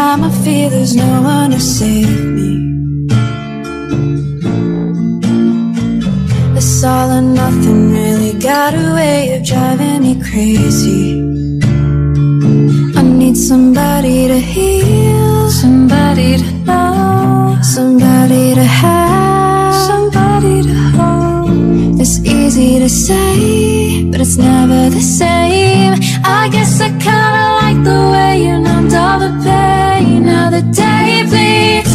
time I feel there's no one to save me. This all or nothing really got a way of driving me crazy. I need somebody to heal Somebody to know Somebody to have Somebody to hold. It's easy to say But it's never the same. I guess I kinda like the way you numbed all the pain the day bleeds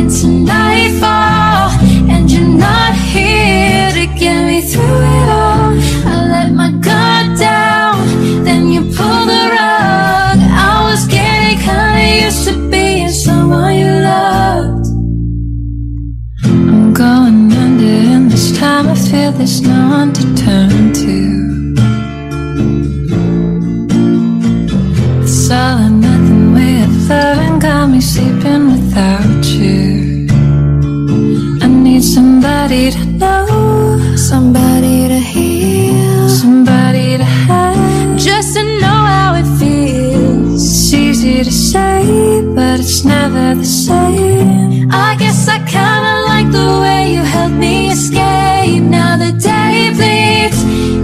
into nightfall And you're not here to get me through it all. I let my guard down Then you pulled the rug. I was getting kinda used to being someone you loved. I'm going under and this time I feel there's no one to turn somebody to know Somebody to heal Somebody to have. Just to know how it feels. It's easy to say but it's never the same. I guess I kinda like the way you helped me escape. Now the day bleeds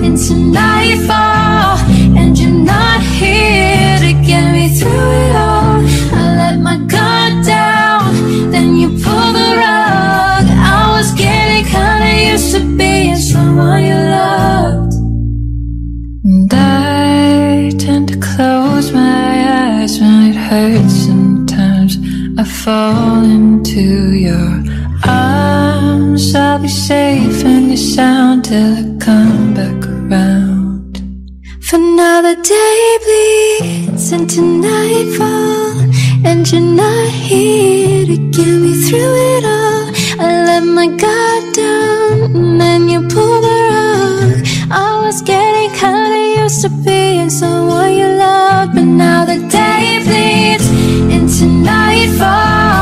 into nightfall And you're not here to get me through it fall into your arms. I'll be safe in your sound till I come back around. For now the day bleeds into nightfall And you're not here to get me through it all I let my guard nightfall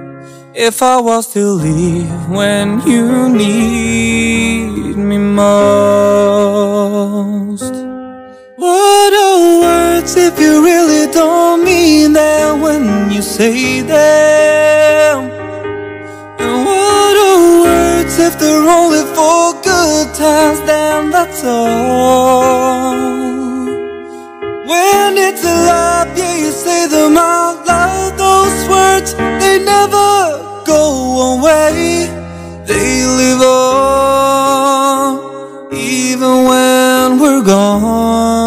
If I was to leave when you need me most. What are words if you really don't mean them when you say them? And what are words if they're only for good times, then that's all When it's a lie, yeah, you say them out loud. Those words, they never go away. They live on Even when we're gone.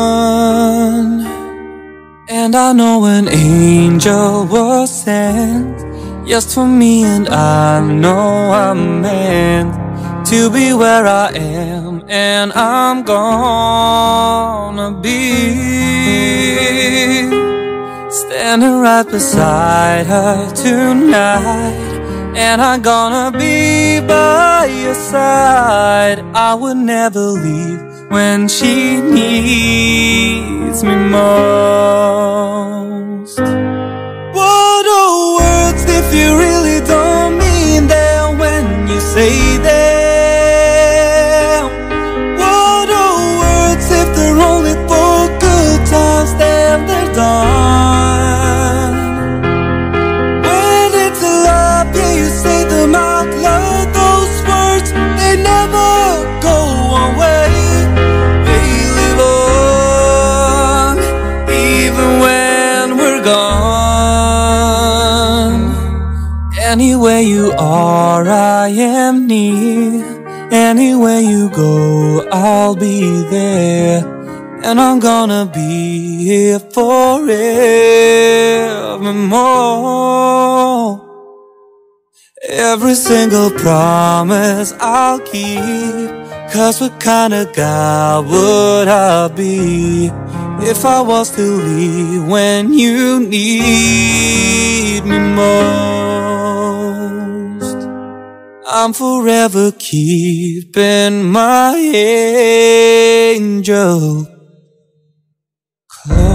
And I know an angel was sent. Just for me and I know I'm meant To be where I am and I'm gonna be Standing right beside her tonight And I'm gonna be by your side I would never leave when she needs me most What are words if you really don't mean them when you say them? Anywhere you are, I am near. Anywhere you go, I'll be there. And I'm gonna be here forevermore. Every single promise I'll keep. Cause what kind of guy would I be if I was to leave when you need me most? I'm forever keeping my angel close.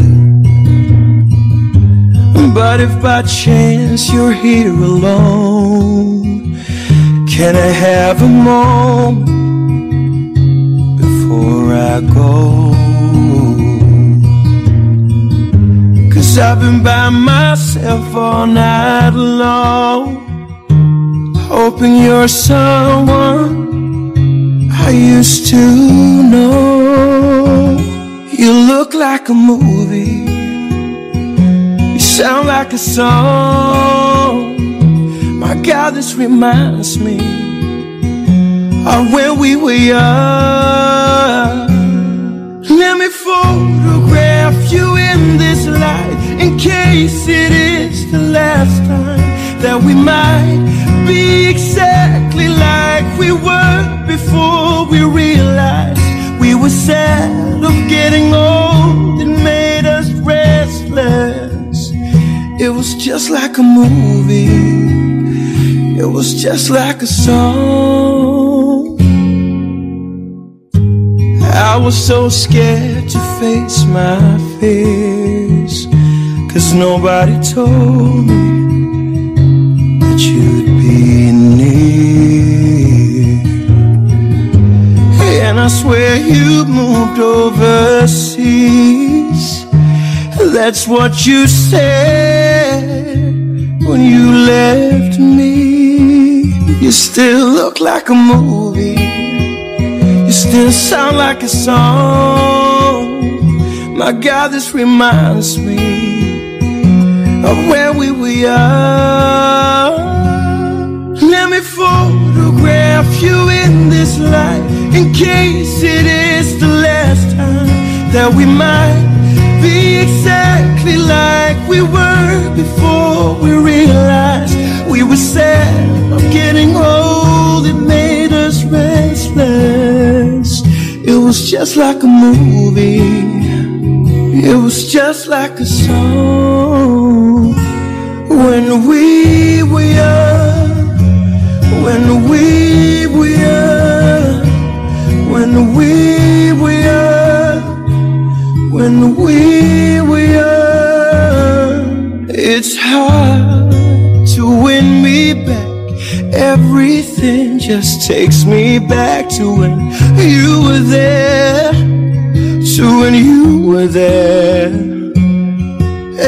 but if by chance you're here alone, can I have a moment before I go? Cause I've been by myself all night long, hoping you're someone I used to know. You look like a movie sound like a song. My God, this reminds me of when we were young. Let me photograph you in this light in case it is the last time that we might be exactly like we were before we realized we were sad of getting old. It was just like a movie. It was just like a song. I was so scared to face my fears. Cause nobody told me that you'd be near. And I swear you moved overseas. That's what you said when you left me. You still look like a movie. You still sound like a song. My God, this reminds me of where we were. Let me photograph you in this light in case it is the last time that we might exactly like we were before we realized we were sad of getting old. It made us restless. It was just like a movie. It was just like a song when we were young. When we were young. When we were young when we were young. It's hard to win me back. Everything just takes me back to when you were there, to when you were there.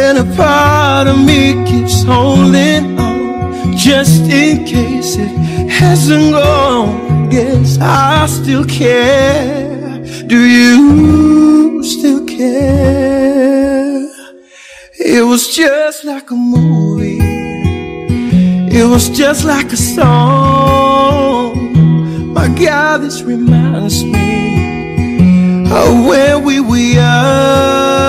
And a part of me keeps holding on just in case it hasn't gone. Guess I still care. Do you still care? It was just like a movie. It was just like a song. My God, this reminds me of where we were young.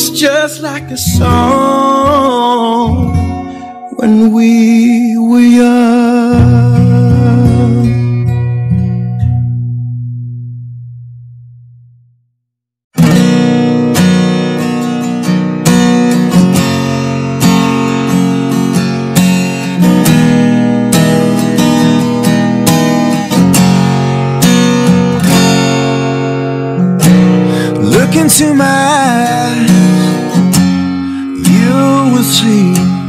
was just like a song when we were young. see.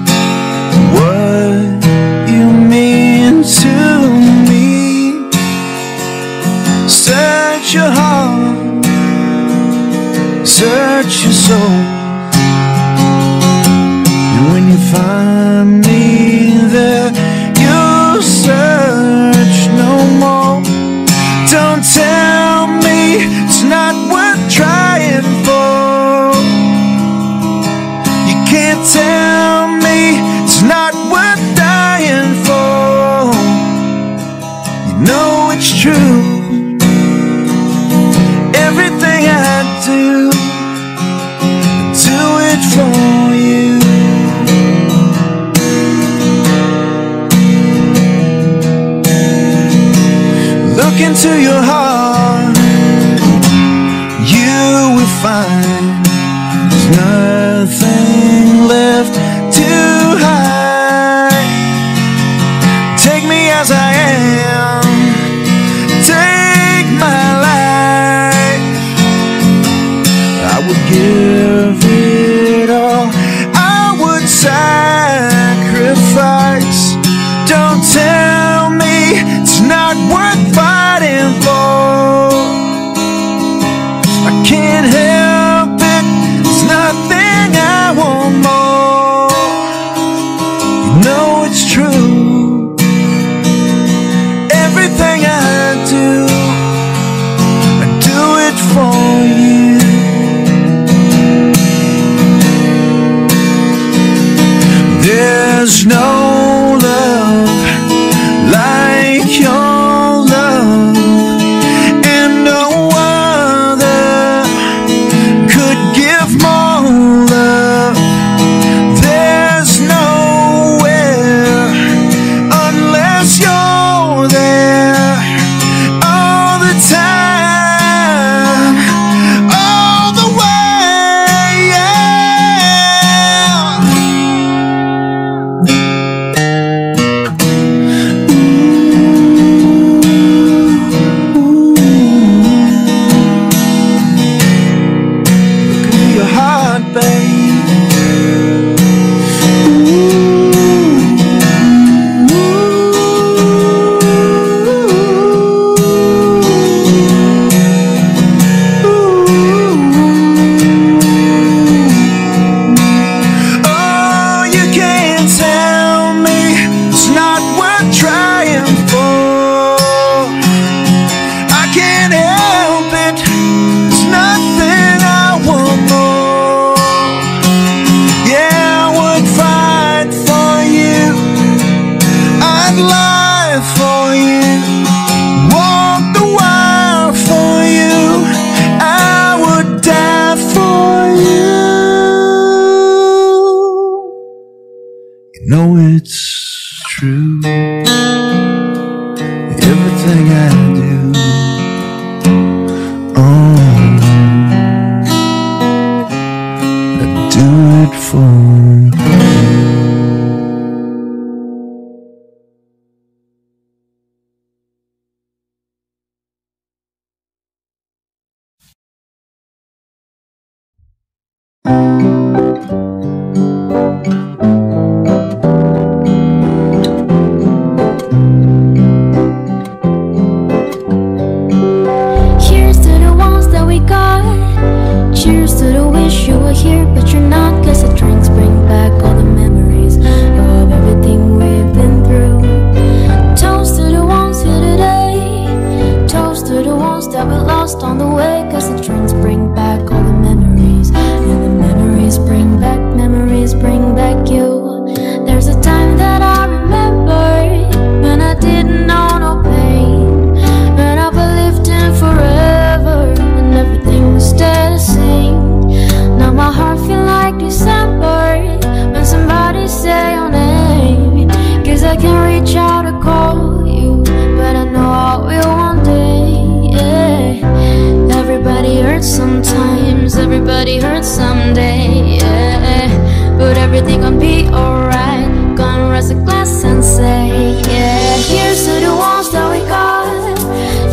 hurts sometimes, everybody hurts someday, yeah. But everything gon' be alright. Gonna raise a glass and say, yeah. Here's to the ones that we got.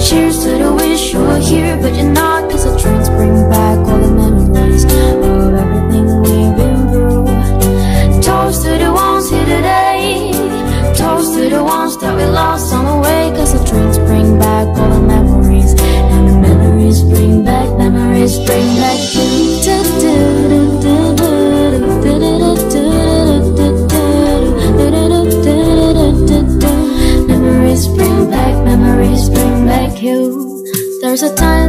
Cheers to the wish you were here, but you're not. There's a time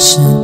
passion.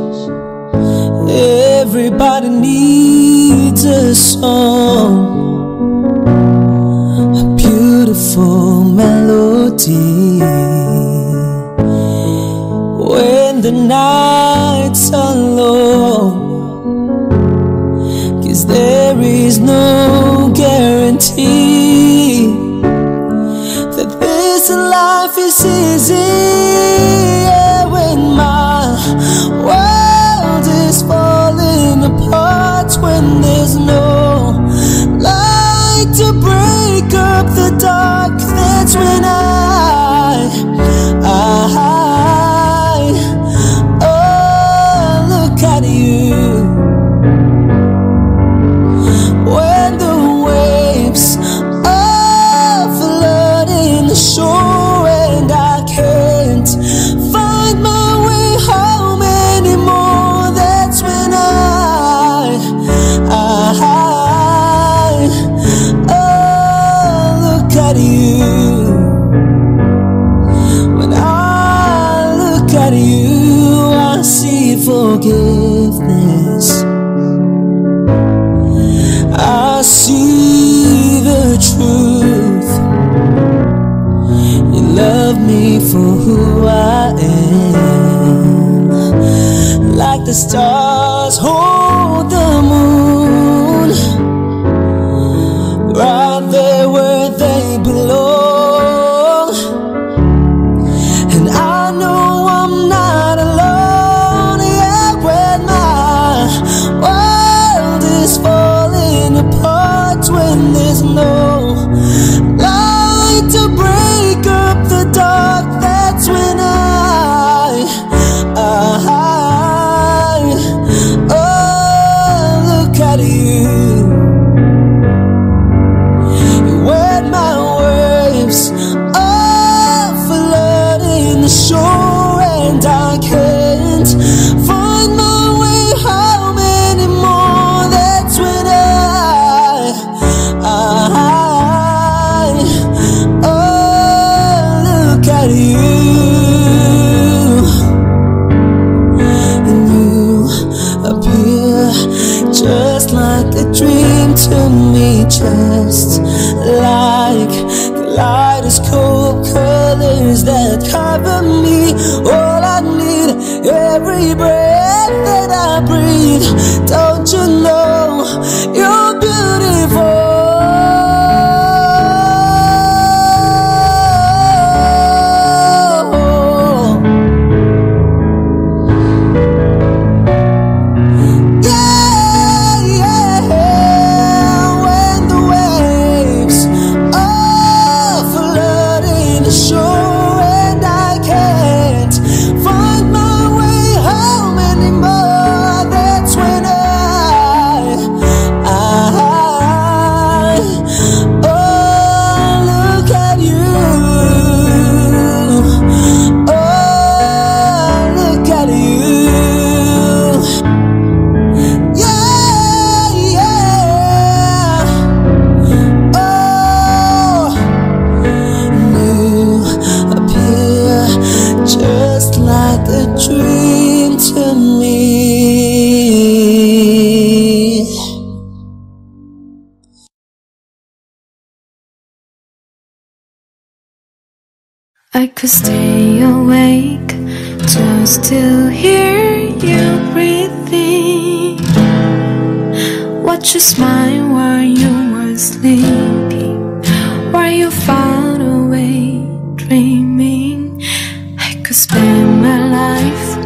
spend my life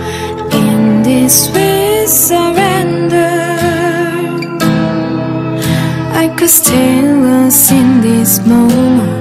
in this way surrender. I could still lost in this moment.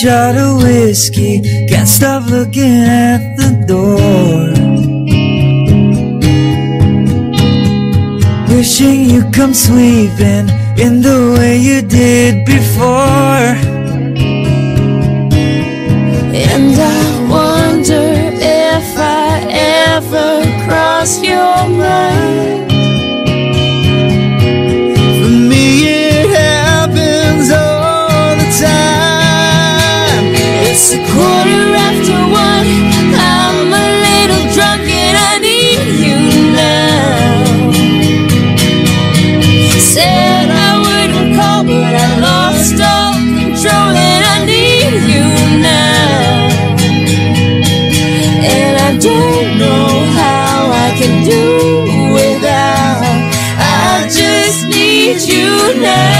shot of whiskey Can't stop looking at the door. Wishing you come sweeping In the way you did before. And I wonder if I ever cross your mind. name.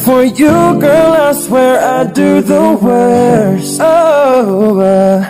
for you, girl, I swear I'd do the worst. Oh, uh.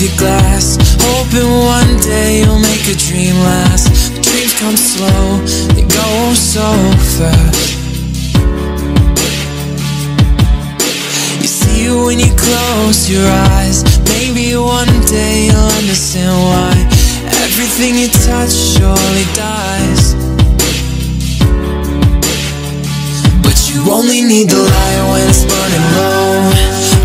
Your glass. Hoping one day you'll make a dream last. Dreams come slow, they go so fast. You see it when you close your eyes Maybe one day you'll understand why Everything you touch surely dies. But you only need the light when it's burning low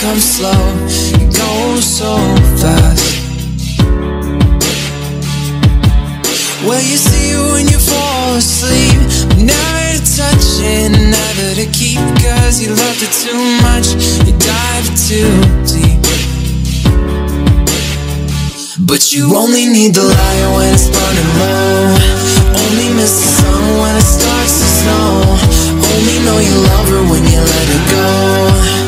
Comes slow, it goes so fast. Well, you see it when you fall asleep Never to touch it, never to keep Cause you loved it too much, you dived too deep. But you only need the light when it's burning low. Only miss the sun when it starts to snow. Only know you love her when you let her go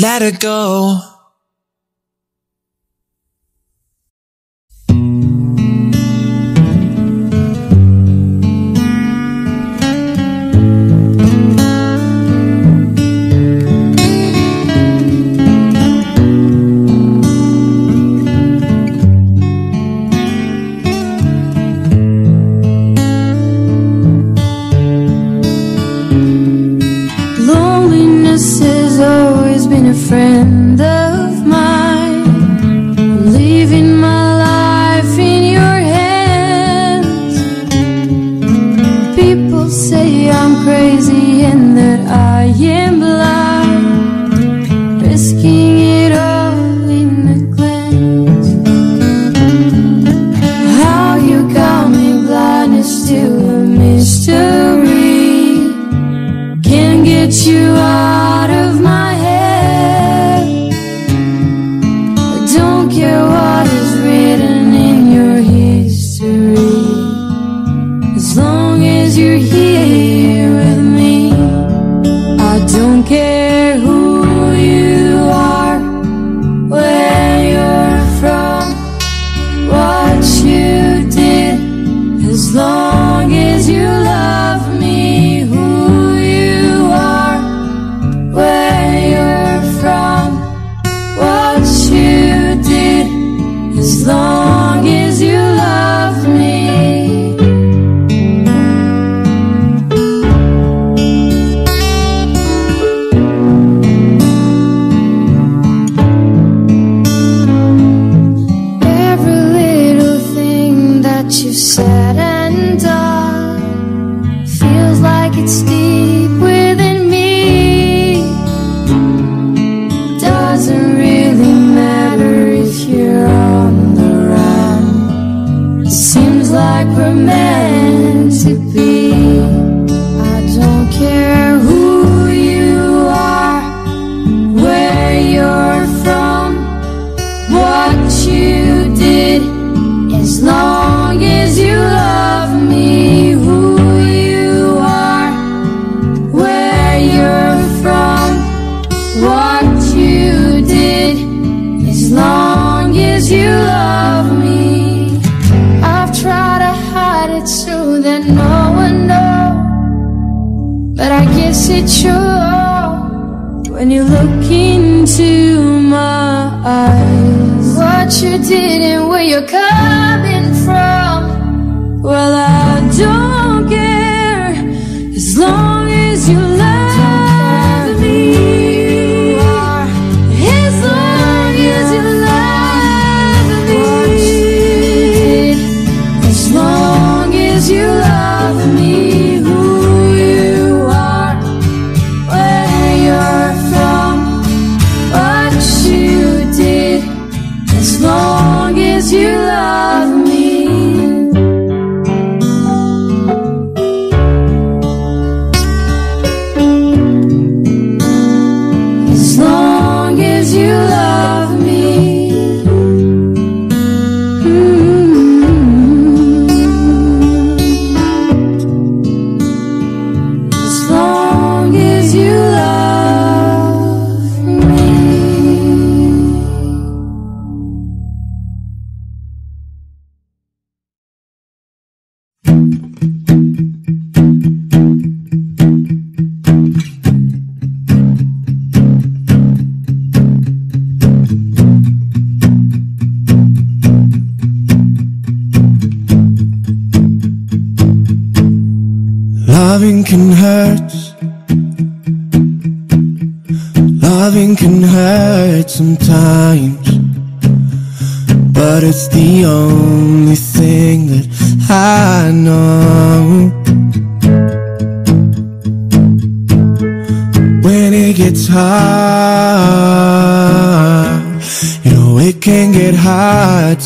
let her go. You out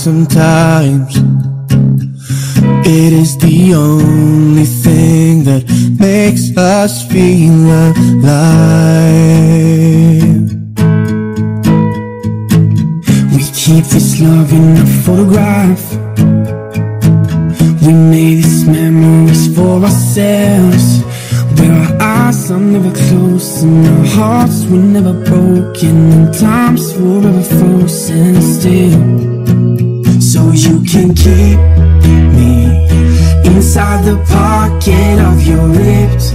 sometimes. It is the only thing that makes us feel alive. We keep this love in a photograph. We made these memories for ourselves. Where our eyes are never closed And our hearts were never broken. And time's forever Inside the pocket of your ripped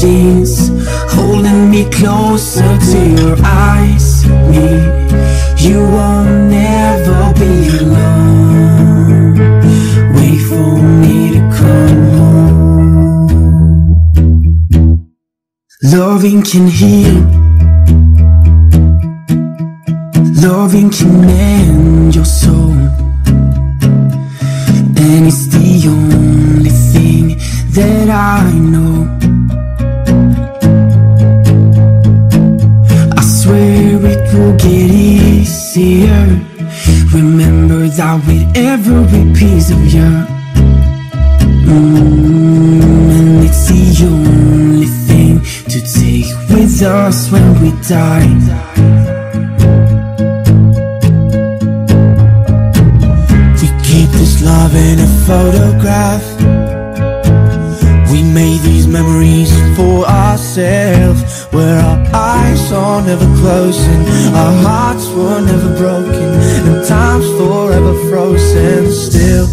jeans Holding me closer to your eyes. Me, you won't never be alone. Wait for me to come home. Loving can heal. Loving can mend your soul. And it's the only every piece of you mm, And it's the only thing to take with us when we die. We keep this love in a photograph. We made these memories for ourselves. Where our eyes are never closing. Our hearts were never broken. And time's forever frozen still.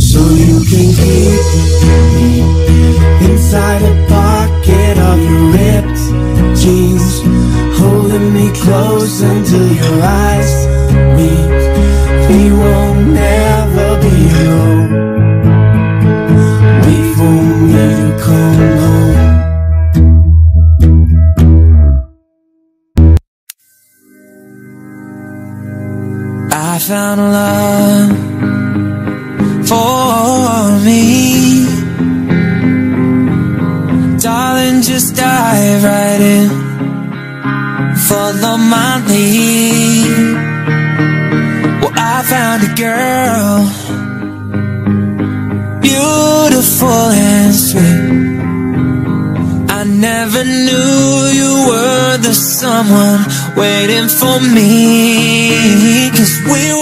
So you can keep me Inside a pocket of your ripped jeans Holding me close until your eyes meet. We will never be alone found love for me. Darling, just dive right in Follow my lead well, I found a girl Beautiful and sweet. I never knew you were the someone waiting for me. Cause we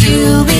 Do is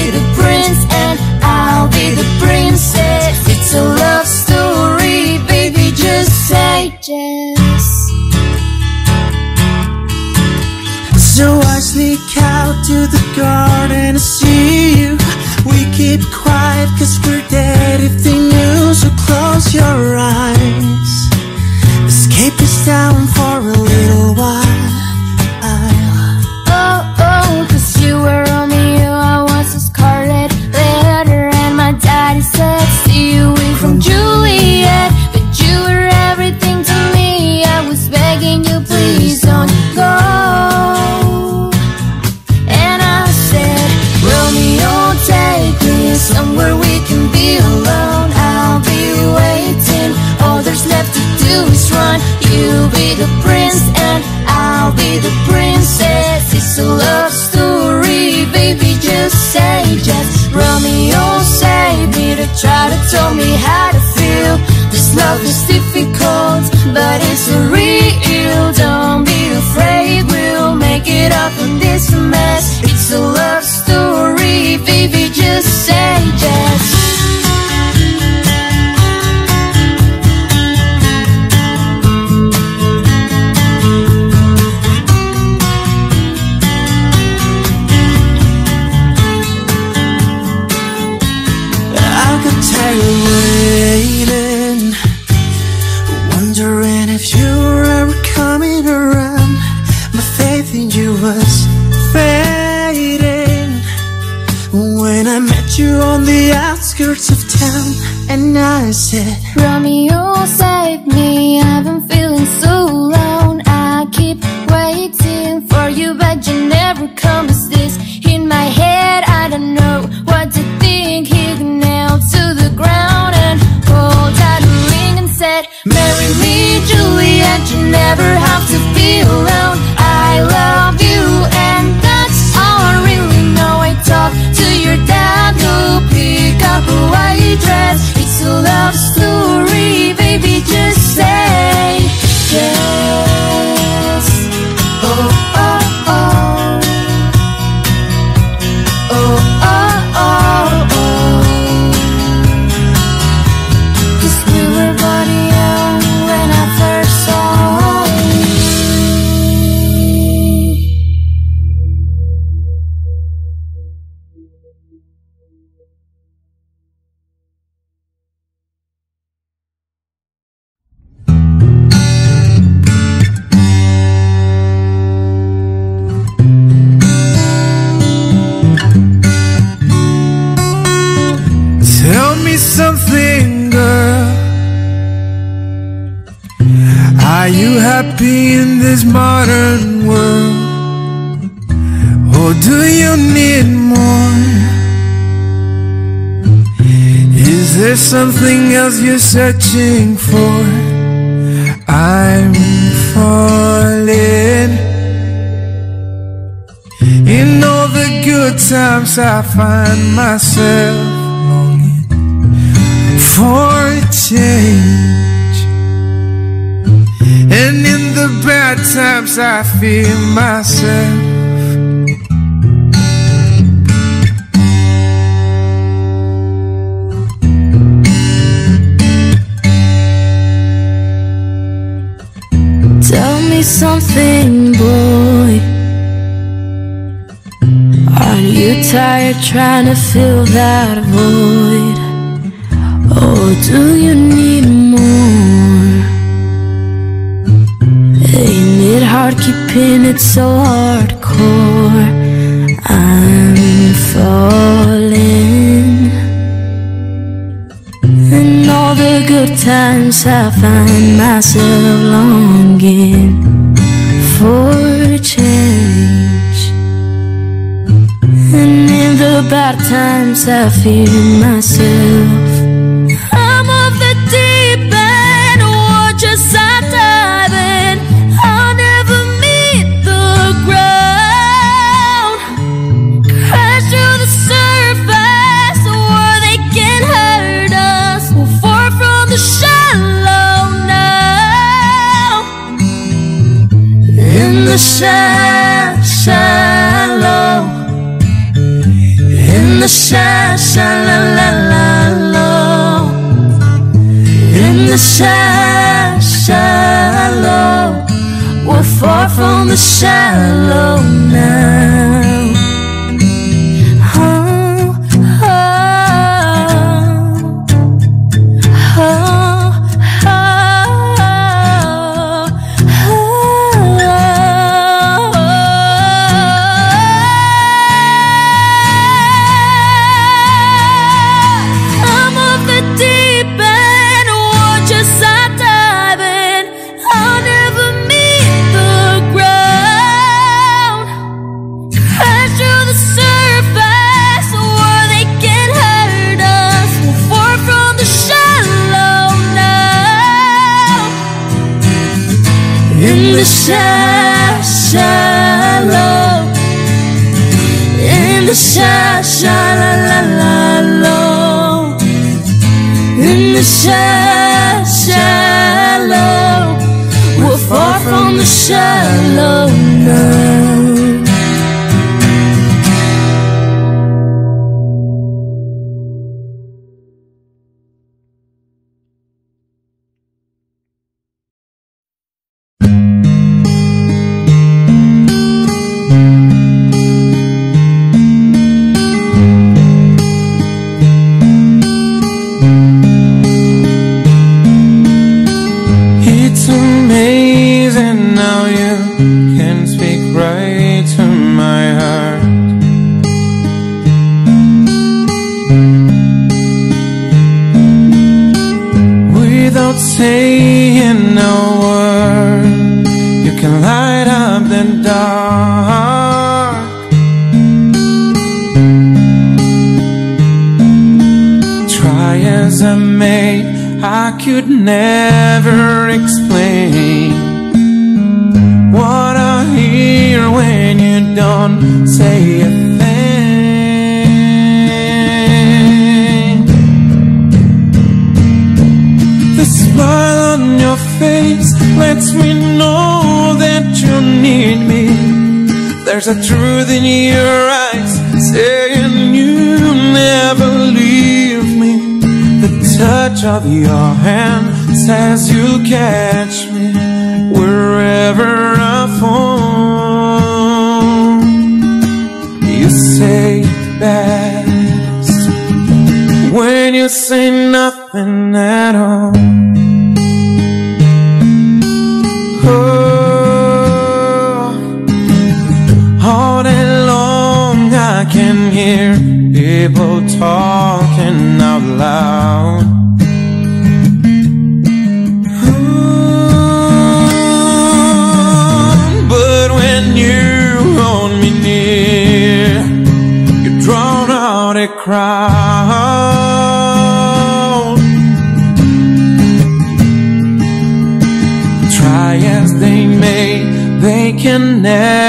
smiles you're searching for I'm falling. In all the good times I find myself longing For a change. And in the bad times I feel myself something, boy. Are you tired trying to fill that void? Or do you need more? Ain't it hard keeping it so hardcore? I'm falling. And all the good times I find myself longing for change. And in the bad times I fear myself the sad, sad low. In the sad, sad la la la low. In the sad, sad low. We're far from the shallow now. shallow in the shallow, in the shallow, we're far from the shallow. Saying a word, you can light up the dark. Try as I may, I could never There's a truth in your eyes saying you never leave me. The touch of your hand says you'll catch me wherever I fall. You say best when you say nothing talking out loud. But when you hold me near, you out a crowd. Try as they may, they can never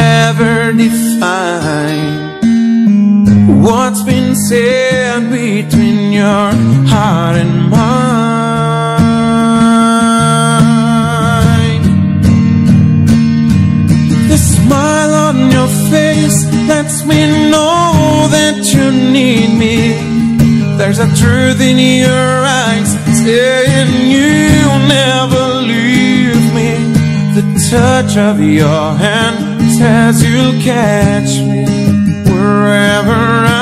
A truth in your eyes saying you'll never leave me. The touch of your hand says you'll catch me wherever I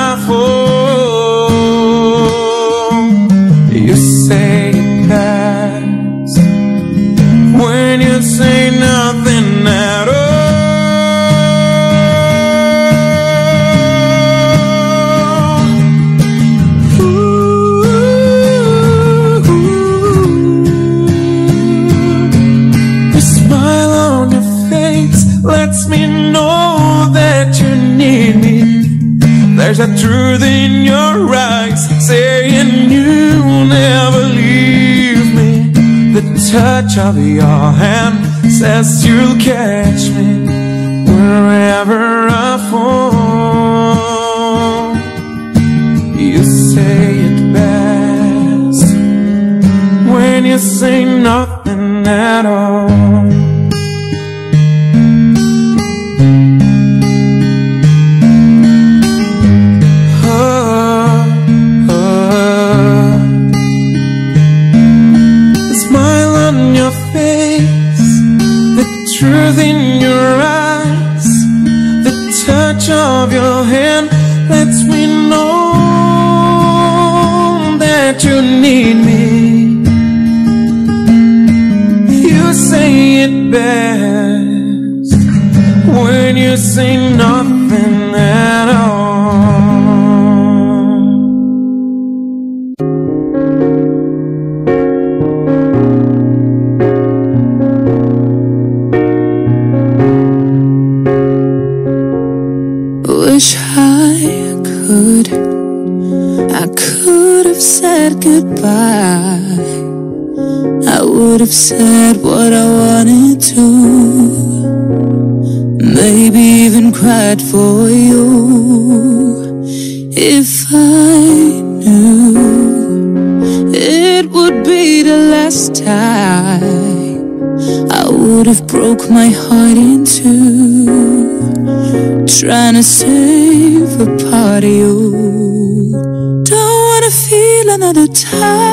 touch of your hand says you'll catch me trying to save a part of you. Don't wanna feel another time.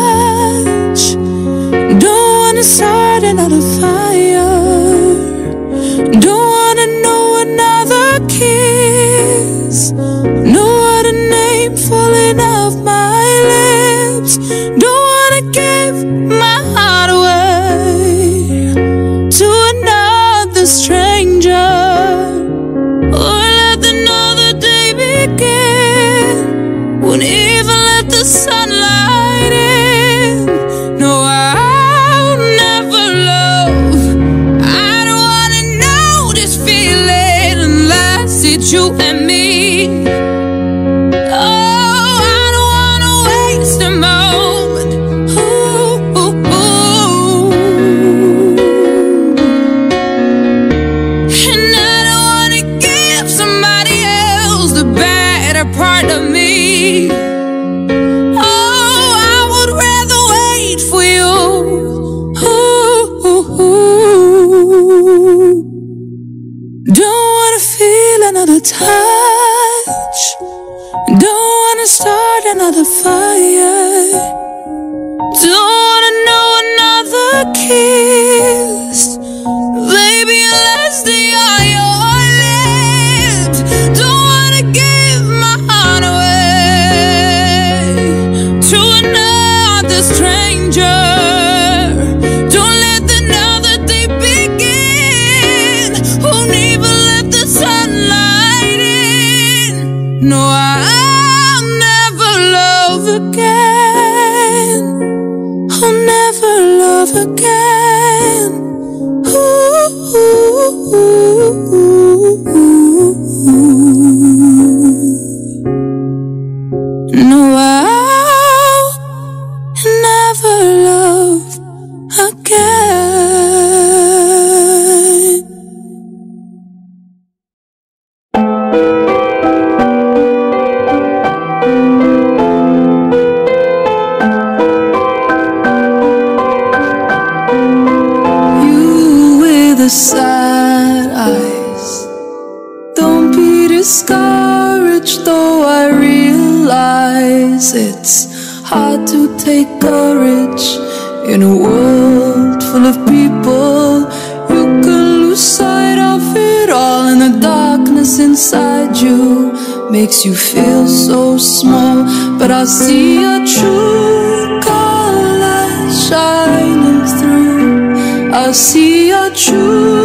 makes you feel so small But I see a true color shining through. I see a true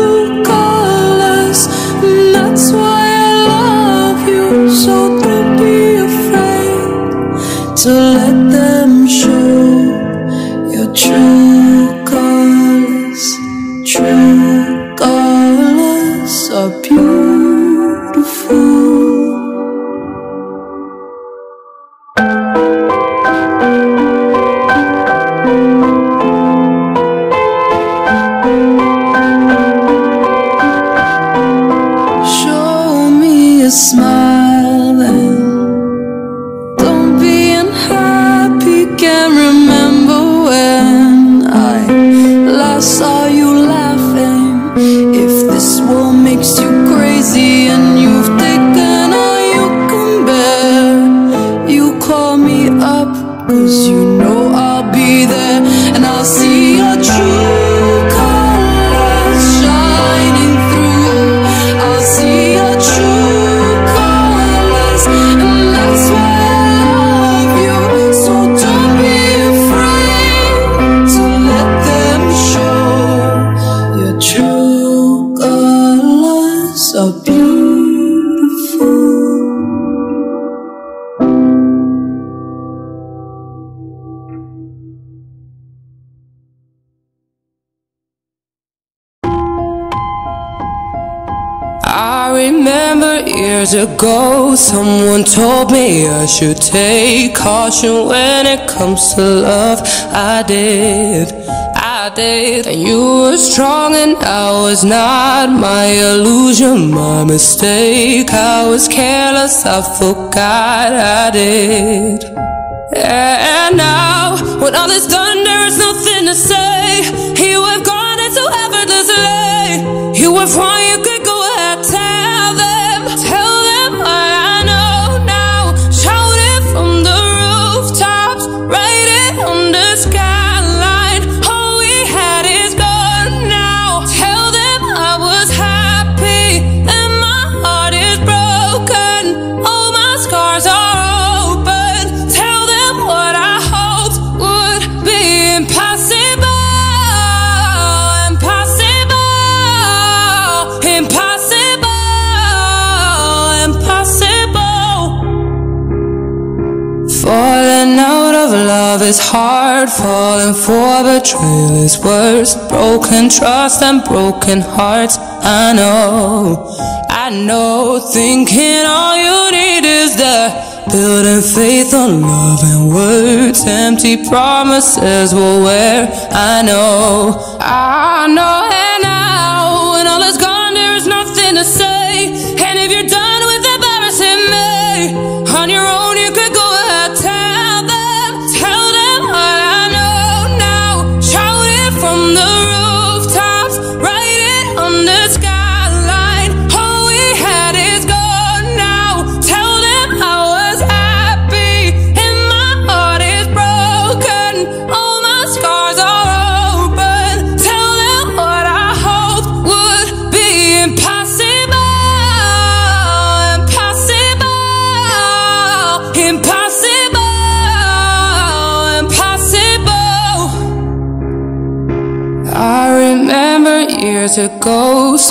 told me I should take caution when it comes to love. I did, I did. And you were strong and I was not. My illusion, my mistake. I was careless, I forgot I did. And now, when all is done, there is nothing to say. You have gone into effortlessly. You were fine, you could. is hard, falling for betrayal is worse. Broken trust and broken hearts. I know, I know. Thinking all you need is the building faith on love and words. Empty promises will wear. I know, I know.